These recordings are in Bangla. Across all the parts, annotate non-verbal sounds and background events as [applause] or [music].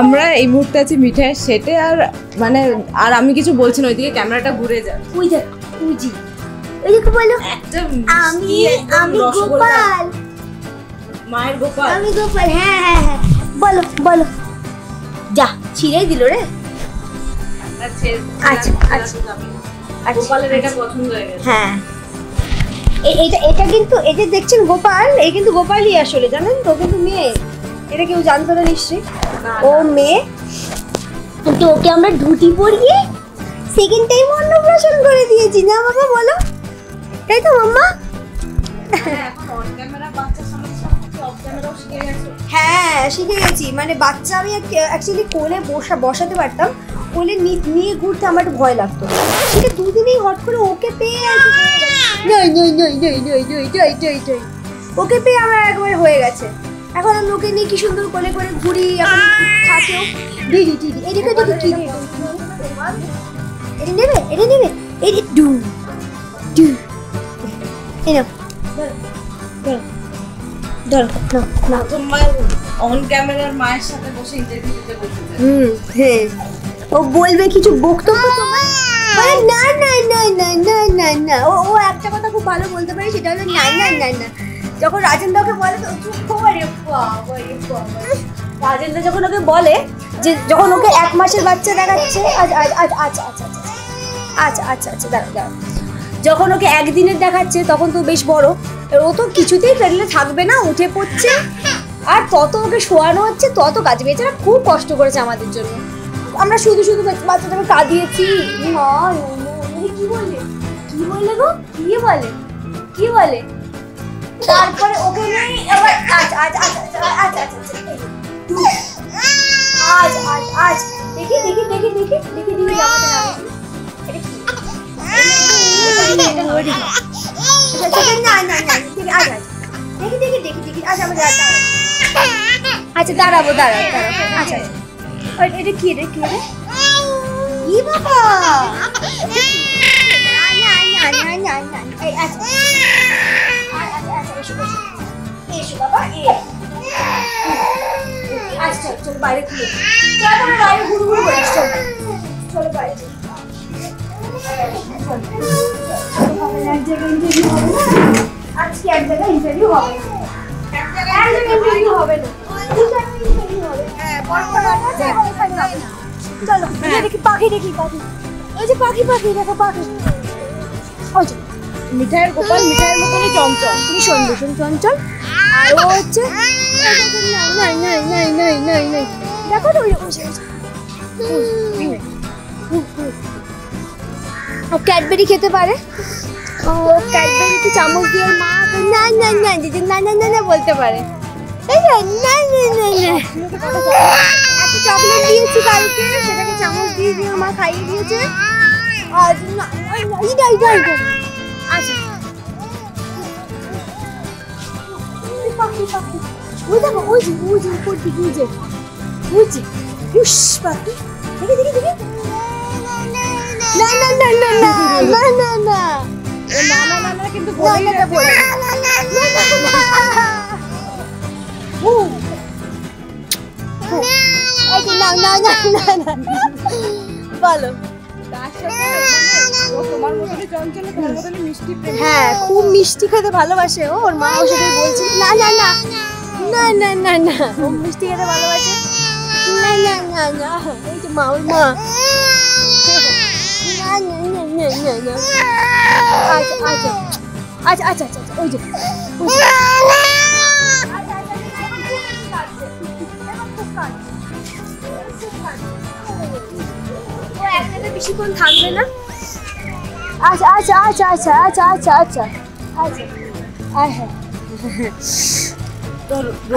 আমরা এই মুহূর্তে আছি মিঠাইয়ের সেটে আর মানে আর আমি কিছু বলছি না ওইদিকে ক্যামেরাটা ঘুরে যায় ওই দেখ উজি ওই দেখো বলো একটা আমি আমি গোপাল। মায়ের গোপাল। আমি গোপাল হ্যাঁ হ্যাঁ হ্যাঁ। বলো বলো। যা ছিঁড়েই দিল রে। আচ্ছা আচ্ছা, আচ্ছা। গোপালের এটা পছন্দ হয়ে গেছে। হ্যাঁ। এটা এটা কিন্তু এটা দেখছেন গোপাল এই কিন্তু গোপালই আসলে জানেন? তো কিন্তু মেয়ে। এটা কেউ জানতো না নিশ্চয়ই। ও মেয়ে। তো ওকে আমরা ধুতি পরিয়ে সেকেন্ড টাইম অন্নপ্রাশন করে দিয়েছি না বাবা বলো? তাই তো মাম্মা? হ্যাঁ, হ্যাঁ শিখে গেছি? মানে বাচ্চা আমি অ্যাকচুয়ালি কোলে বসা বসাতে পারতাম। কোলে নিয়ে ঘুরতে আমার একটু ভয় লাগতো। সেটা দুদিনেই হট করে ওকে পেয়ে ওকে পেয়ে আমার একবার হয়ে গেছে। এখন আমি ওকে নিয়ে কি সুন্দর কোলে করে ঘুরি এখন থাকেও। দিদি দিদি এদিকে দিদি কি? এটা নেবে এটা নেবে এটি ডু ডু এই নাও। ধরো নাও নাও। প্রথমবার অন ক্যামেরার মায়ের সাথে বসে ইন্টারভিউ দিতে হুম হ্যাঁ। ও বলবে কিছু তোমার? বলে, না না না না না না না। ও ও একটা কথা খুব ভালো বলতে পারে সেটা হলো না না না না। যখন রাজেন্দ্র ওকে বলে তো চুপ করে। রাজেন্দ্র যখন ওকে বলে যে যখন ওকে এক মাসের বাচ্চা দেখাচ্ছে আচ্ছা আচ্ছা আচ্ছা আচ্ছা আচ্ছা আচ্ছা দাঁড়া দাঁড়া যখন ওকে একদিনের দেখাচ্ছে তখন তো বেশ বড় ও তো কিছুতেই পেরলে থাকবে না উঠে পড়ছে আর তত ওকে শোয়ানো হচ্ছে তত কাজ বেচারা খুব কষ্ট করেছে আমাদের জন্য আমরা শুধু শুধু বাচ- বাচ্চাটাকে কাঁদিয়েছি কি বললে কি বললে গো কি বলে কি বলে তারপরে ওকে নেই এবার আজ আজ আজ আজ আজ আজ আজ আজ আজ আজ দেখি দেখি দেখি দেখি দেখি দেখি জামাটা নামে এটা কি? এটা ওরই। আচ্ছা, আচ্ছা, না না না দেখি আজ আজ দেখি দেখি দেখি দেখি আজ আমরা দাঁড়াবো আচ্ছা দাঁড়াবো দাঁড়াবো দাঁড়াবো আচ্ছা আচ্ছা ওই, এটা কি রে কি রে কি বাবা না না না না না না এই আচ্ছা আচ্ছা আচ্ছা এসো ইন্টারভিউ হবে ইন্টারভিউ হবে না। চলো দেখি পাখি দেখি, পাখি। ওই যে পাখি পাখি, দেখো পাখি। ওই যে। মিঠাইয়ের গোপাল মিঠাইয়ের মতনই চঞ্চল ভীষণ ভীষণ চঞ্চল আর ও হচ্ছে দেখো ক্যাডবেরি খেতে পারে ও ক্যাডবেরিতে চামচ দিয়ে মা না না না দিদি না না না বলতে পারে না না না না না একটা চকলেট দিয়েছি কালকে সেটাকে চামচ দিয়ে দিয়ে মা খাইয়ে দিয়েছে আর না Вот давай, уйди, уйди, уйди, уйди. Уйди. Уш, папи. Давай, давай, давай. На-на-на-на-на-на-на-на. На-на-на-на, কিন্তু বলে না বলে। না-না-না-না-না. ও। এই না না না না না। বলো। তার সাথে মানে হ্যাঁ খুব মিষ্টি খেতে ভালোবাসে ও ওর মা ওর সাথে বলছে না না না না না না না ও মিষ্টি খেতে ভালোবাসে না না না না ওই যে মা ওর মা আচ্ছা আচ্ছা আচ্ছা আচ্ছা আচ্ছা আচ্ছা ওই যে বেশিক্ষণ থাকবে না আচ্ছা আচ্ছা আচ্ছা আচ্ছা আচ্ছা আচ্ছা আচ্ছা। আচ্ছা। হ্যাঁ হ্যাঁ।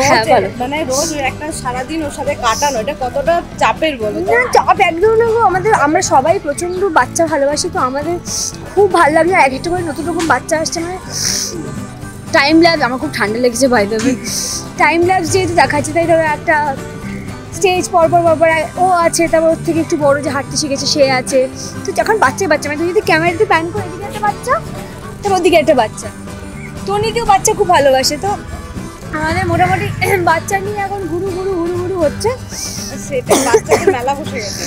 হ্যাঁ, মানে রোজ একটা সারাদিন ওর সাথে কাটানো এটা কতটা চাপের বলো? চাপ একদম না গো। আমাদের আমরা সবাই প্রচণ্ড বাচ্চা ভালোবাসি তো আমাদের খুব ভালো লাগে। আর এক একটা করে নতুন রকম বাচ্চা আসছে মানে টাইম ল্যাপস আমার খুব ঠান্ডা লেগেছে বাই দ্য টাইম ল্যাপস যেহেতু দেখাচ্ছে তাই ধরো একটা স্টেজ পরপর পর পর পর ও আছে তারপর ওর থেকে একটু বড় যে হাঁটতে শিখেছে সে আছে। তো যখন বাচ্চা বাচ্চা মানে তুমি যদি ক্যামেরাতে প্যান করে এদিকে একটা বাচ্চা তারপর ওদিকে একটা বাচ্চা। টনিকেও বাচ্চা খুব ভালোবাসে তো আমাদের মোটামুটি [clears throat] বাচ্চা নিয়ে এখন ঘুরু ঘুরু ঘুরু ঘুরু হচ্ছে। সেটা বাচ্চাদের মেলা বসে গেছে।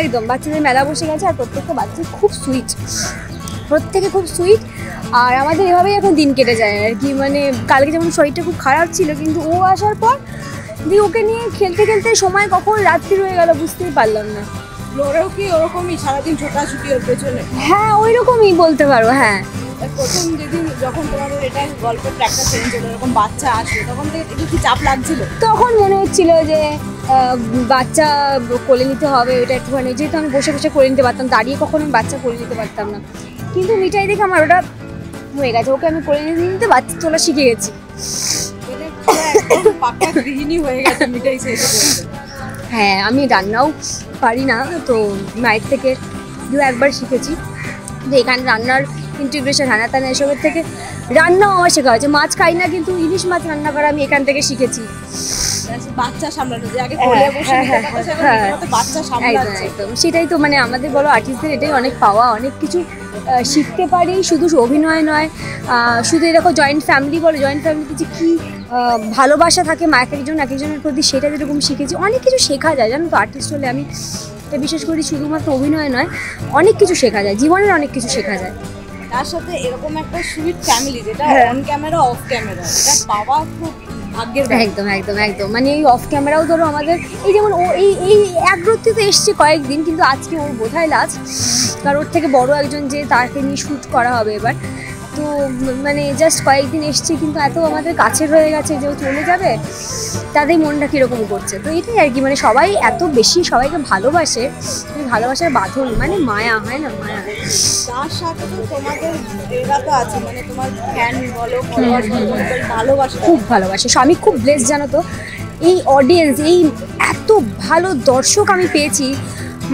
একদম বাচ্চাদের মেলা বসে গেছে আর প্রত্যেকটা বাচ্চা খুব সুইট প্রত্যেকে খুব সুইট আর আমাদের এভাবেই এখন দিন কেটে যায় আর কি। মানে কালকে যেমন শরীরটা খুব খারাপ ছিল কিন্তু ও আসার পর দিয়ে ওকে নিয়ে খেলতে খেলতে সময় কখন রাত্রি হয়ে গেল বুঝতেই পারলাম না। ওরাও কি ওরকমই? সারাদিন ছোটাছুটি ওর পেছনে। হ্যাঁ ওই রকমই বলতে পারো হ্যাঁ। প্রথম যেদিন যখন তোমাদের এটা গল্পের ট্র্যাকটা চেঞ্জ হলো এরকম বাচ্চা আসবে তখন থেকে একটু কি চাপ লাগছিল? তখন মনে হচ্ছিল যে বাচ্চা কোলে নিতে হবে ওটা একটুখানি। যেহেতু আমি বসে বসে করে নিতে পারতাম দাঁড়িয়ে কখনো আমি বাচ্চা কোলে নিতে পারতাম না। কিন্তু মিঠাই দেখে আমার ওটা হয়ে গেছে। ওকে আমি কোলে নিতে নিতে বাচ্চা তোলা শিখে গেছি। হ্যাঁ আমি রান্নাও পারি না তো মায়ের থেকে দু একবার শিখেছি তো এখানে রান্নার ইন্টিগ্রেশন হানা তানা এসবের থেকে রান্নাও আমার শেখা হয়েছে। মাছ খাই না কিন্তু ইলিশ মাছ রান্না করা আমি এখান থেকে শিখেছি। বাচ্চা সামলানো যে আগে হ্যাঁ, হ্যাঁ, হ্যাঁ। বাচ্চা একদম একদম। সেটাই তো মানে আমাদের বলো আর্টিস্টদের এটাই অনেক পাওয়া অনেক কিছু শিখতে পারি। শুধু অভিনয় নয় শুধু এরকম জয়েন্ট ফ্যামিলি বলো জয়েন্ট ফ্যামিলিতে যে কী ভালোবাসা থাকে মা এক একজন এক একজনের প্রতি সেটা যেরকম শিখেছি। অনেক কিছু শেখা যায়। জানো তো আর্টিস্ট হলে আমি বিশেষ করি শুধুমাত্র অভিনয় নয় অনেক কিছু শেখা যায়। জীবনের অনেক কিছু শেখা যায়। তার সাথে এরকম একটা সুইট ফ্যামিলি যেটা। অন ক্যামেরা অফ ক্যামেরা এটা পাওয়া খুব একদম একদম একদম। মানে এই অফ ক্যামেরাও ধরো আমাদের এই যেমন ও এই এই একরত্তি তো এসছে কয়েকদিন কিন্তু আজকে ওর বোধহয় লাজ কারণ ওর থেকে বড় একজন যে তাকে নিয়ে শ্যুট করা হবে এবার। তো মানে জাস্ট কয়েকদিন এসছে কিন্তু এত আমাদের কাছের হয়ে গেছে যে চলে যাবে তাদের মনটা কীরকম করছে? তো এটাই আর কি মানে সবাই এত বেশি সবাইকে ভালোবাসে ভালোবাসার বাঁধন মানে মায়া হয় না? মায়া। তার সাথে তো তোমাদের এরা তো আছে মানে তোমার ফ্যান বলো ভালোবাসা। খুব ভালোবাসে। আমি খুব ব্লেস জানো তো? এই অডিয়েন্স এই এত ভালো দর্শক আমি পেয়েছি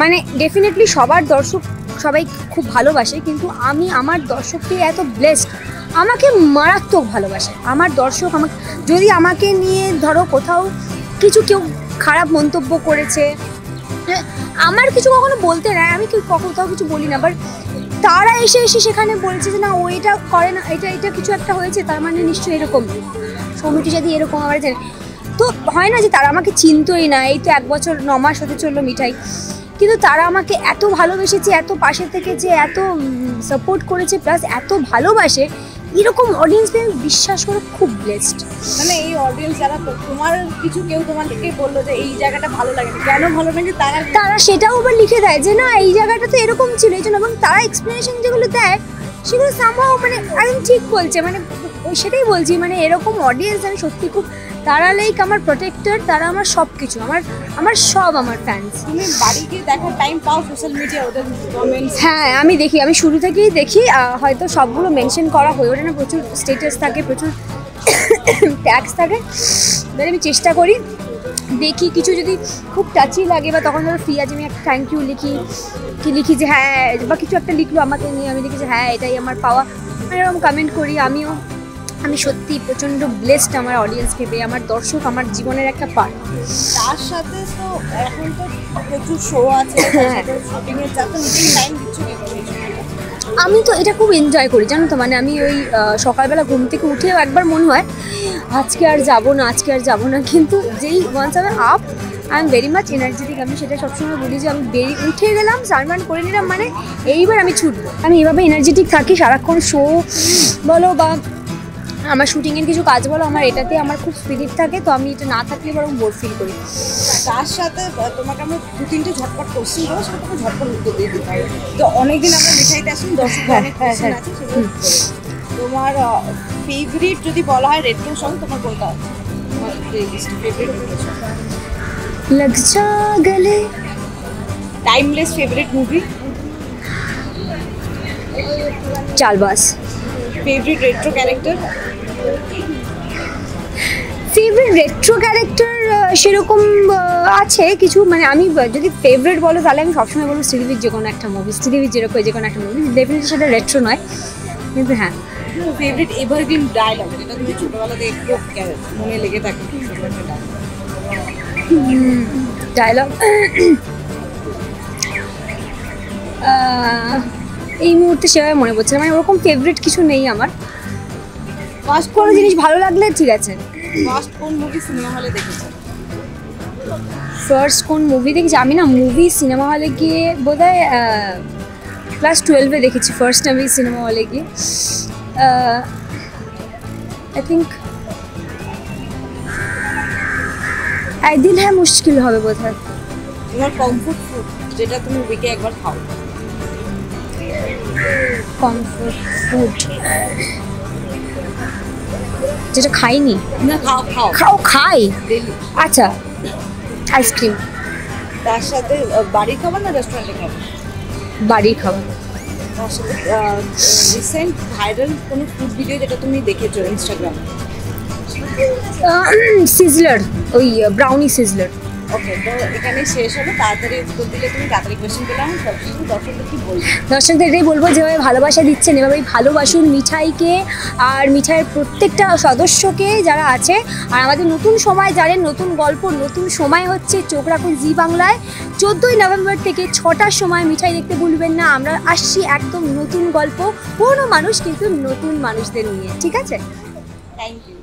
মানে ডেফিনেটলি সবার দর্শক সবাই খুব ভালোবাসে কিন্তু আমি আমার দর্শককে এত ব্লেসড আমাকে মারাত্মক ভালোবাসে। আমার দর্শক আমাকে যদি আমাকে নিয়ে ধরো কোথাও কিছু কেউ খারাপ মন্তব্য করেছে হ্যাঁ, আমার কিছু কখনো বলতে নাই আমি কোথাও কিছু বলি না বাট তারা এসে এসে সেখানে বলছে যে না ও এটা করে না এটা এটা কিছু একটা হয়েছে তার মানে নিশ্চয়ই এরকম। সমিতি যদি এরকম আমার জানে তো হয় না যে তারা আমাকে চিনতই না এই তো এক বছর ন মাস হতে চলল মিঠাই। কিন্তু তারা আমাকে এত ভালোবেসেছে এত পাশে থেকে যে এত সাপোর্ট করেছে প্লাস এত ভালোবাসে এরকম অডিয়েন্স আমি বিশ্বাস করে খুব ব্লেসড মানে এই অডিয়েন্স যারা তোমার কিছু কেউ তোমাদেরকে বলল যে এই জায়গাটা ভালো লাগে কেন ভালো লাগে তারা তারা সেটাও আবার লিখে দেয় যে না এই জায়গাটা তো এরকম ছিল এই জন্য। এবং তারা এক্সপ্লেনেশন যেগুলো দেয় সেগুলো সামহাও মানে একদম ঠিক বলছে মানে সেটাই বলছি মানে এরকম অডিয়েন্স আমি সত্যি খুব তারা লাইক আমার প্রোটেক্টর তারা আমার সব কিছু আমার আমার সব আমার ফ্যান্স তুমি বাড়ি গিয়ে দেখার টাইম পাও সোশ্যাল মিডিয়া ওদের কমেন্টস হ্যাঁ আমি দেখি আমি শুরু থেকেই দেখি হয়তো সবগুলো মেনশন করা হয়ে ওঠে না প্রচুর স্টেটাস থাকে প্রচুর ট্যাক্স থাকে। এবার আমি চেষ্টা করি দেখি কিছু যদি খুব টাচি লাগে বা তখন ধরো ফ্রি আছে আমি একটা থ্যাংক ইউ লিখি কি লিখি যে হ্যাঁ বা কিছু একটা লিখলো আমাকে নিয়ে আমি লিখি যে হ্যাঁ এটাই আমার পাওয়া। আমি এরকম কমেন্ট করি আমিও আমি সত্যি প্রচণ্ড ব্লেসড আমার অডিয়েন্স পেয়ে আমার দর্শক আমার জীবনের একটা পার্ট তার সাথে তো এখন তো প্রচুর শো আছে হ্যাঁ। চাপ তো নিজেই টাইম দিচ্ছ? আমি তো এটা খুব এনজয় করি জানো তো মানে আমি ওই সকালবেলা ঘুম থেকে উঠেও একবার মনে হয় আজকে আর যাব না আজকে আর যাব না কিন্তু যেই ওয়ান্স আমি up I am very much energetic আমি সেটা সবসময় বলি যে আমি বেরিয়ে উঠে গেলাম স্নান করে নিলাম মানে এইবার আমি ছুটবো আমি এভাবে এনার্জেটিক থাকি সারাক্ষণ শো বলো বা আমার শুটিংয়ের কিছু কাজ বলো আমার এটাতে আমার খুব স্পিরিট থাকে তো আমি এটা না থাকলে বরং বোর ফিল করি। তার সাথে তোমাকে আমরা দু তিনটে ঝটপট কোশ্চেন দেবো সেটা তোমাকে ঝটপট উত্তর দিয়ে দিতে হবে। তো অনেকদিন আমরা মিঠাইতে আসুন দর্শক অনেক কোশ্চেন আছে সেগুলো তোমার ফেভারিট যদি বলা হয় রেট্রো সং তোমার কোনটা? তোমার ফেভারিট রেট্রো সং লগ যা গলে timeless favourite movie Chaalbaaz. Favourite retro character favourite retro character সেরকম আছে কিছু? মানে আমি যদি ফেভারিট বলো তাহলে আমি সবসময় বলব শ্রীদেবীর যে কোনো একটা মুভি শ্রীদেবীর যেরকম যে কোনো একটা মুভি ডেফিনেটলি সেটা রেট্রো নয় কিন্তু হ্যাঁ। ফেভারিট এভারগ্রিন ডায়লগ যেটা তুমি ছোটবেলা থেকে খুব মনে লেগে থাকে। ডায়লগ এই মুহূর্তে সেভাবে মনে পড়ছে না। মানে ওরকম ফেভারিট কিছু নেই আমার। ফার্স্ট কোনো জিনিস ভালো লাগলে ঠিক আছে। ফার্স্ট কোন মুভি সিনেমা হলে দেখেছ? ফার্স্ট কোন মুভি দেখেছি? আমি না মুভি সিনেমা হলে গিয়ে বোধ হয় ক্লাস টুয়েলভে দেখেছি। ফার্স্ট আমি সিনেমা হলে গিয়ে। আই থিঙ্ক একদিন হ্যাঁ মুশকিল হবে বোধ হয় তোমার কমফোর্ট ফুড যেটা তুমি উইকে একবার খাও। কমফোর্ট ফুড যেটা খাইনি? না খাও খাও। খাও খাই। আচ্ছা আইসক্রিম তার সাথে বাড়ির খাবার না রেস্টুরেন্টে খাবার? বাড়ির খাবার। তার সাথে রিসেন্ট ভাইরাল কোনো ফুড ভিডিও যেটা তুমি দেখেছ ইনস্টাগ্রামে সিজলার ওই ব্রাউনি সিজলার ওকে তো এখানে শেষ হলো। তাড়াতাড়ি উত্তর দিলে তুমি তাড়াতাড়ি কোয়েশ্চেন পেলাম দর্শকদের কি বলব? দর্শকদের এটাই বলব যেভাবে ভালোবাসা দিচ্ছেন এভাবেই ভালোবাসুন মিঠাইকে আর মিঠাইয়ের প্রত্যেকটা সদস্যকে যারা আছে। আর আমাদের নতুন সময় জানেন নতুন গল্প নতুন সময় হচ্ছে চোখ রাখুন জি বাংলায়। চোদ্দোই নভেম্বর থেকে ছটার সময় মিঠাই দেখতে ভুলবেন না আমরা আসছি একদম নতুন গল্প। পুরনো মানুষ কিন্তু নতুন মানুষদের নিয়ে ঠিক আছে? Thank you